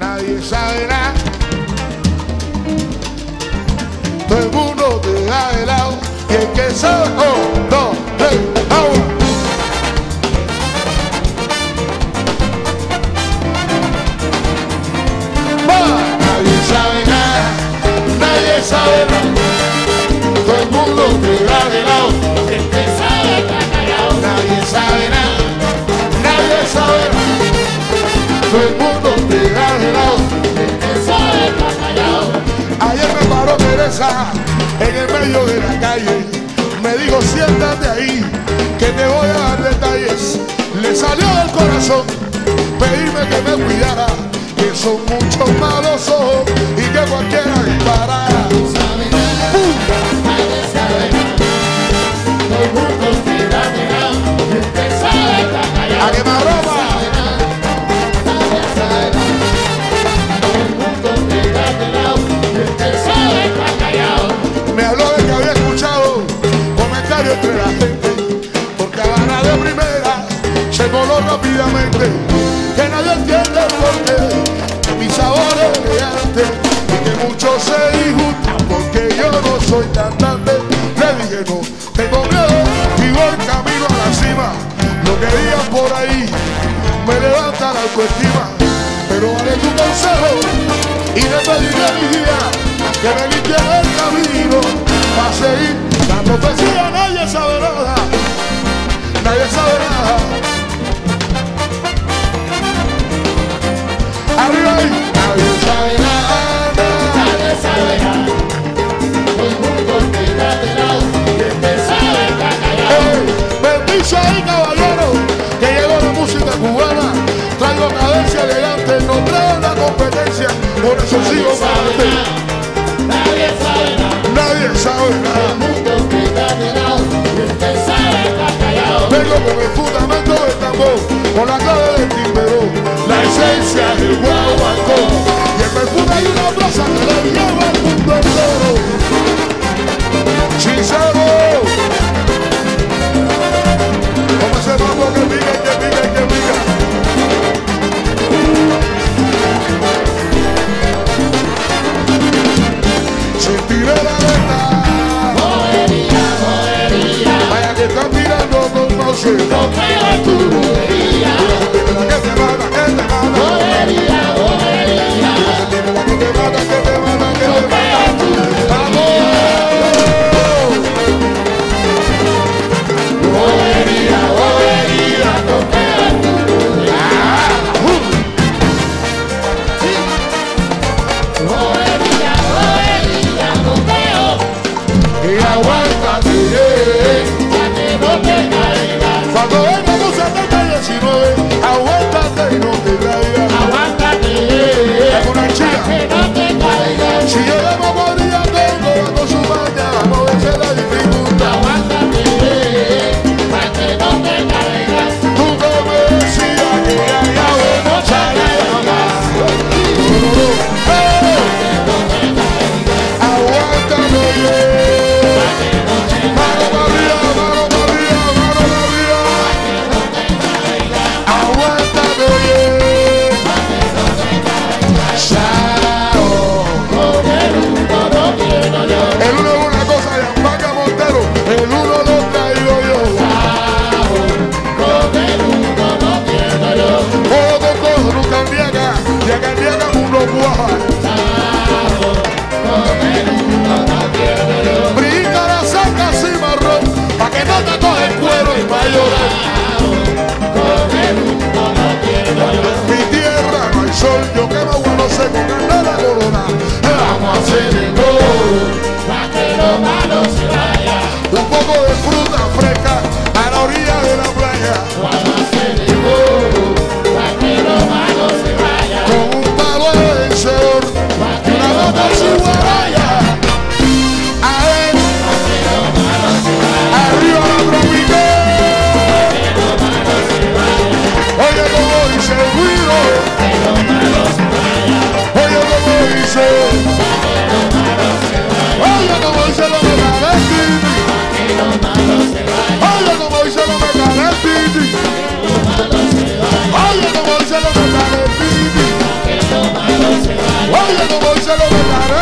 nadie sabe. Todo el mundo te da de lado y el que sabe, en el medio de la calle. Me dijo, siéntate ahí, que te voy a dar detalles. Le salió del corazón pedirme que me cuidara, que son muchos malos ojos y que cualquiera disparara. Que nadie entiende el porqué de mis sabores elegantes y que muchos se disgustan porque yo no soy cantante le dije no tengo miedo y voy camino a la cima. Lo que digan por ahí me levanta la autoestima. Pero vale tu consejo y le pediré a mi guía que me limpie el camino para seguir. La profecía nadie sabe nada nadie sabe nada arriba ahí nadie sabe nada. Ey, Bendice ahí caballero que llegó la música cubana. Traigo cadencia elegante no traigo la competencia por eso sigo para adelante Nadie sabe nada. Vengo con el fundamento del tambor, con la clave Y como un solo verdadero.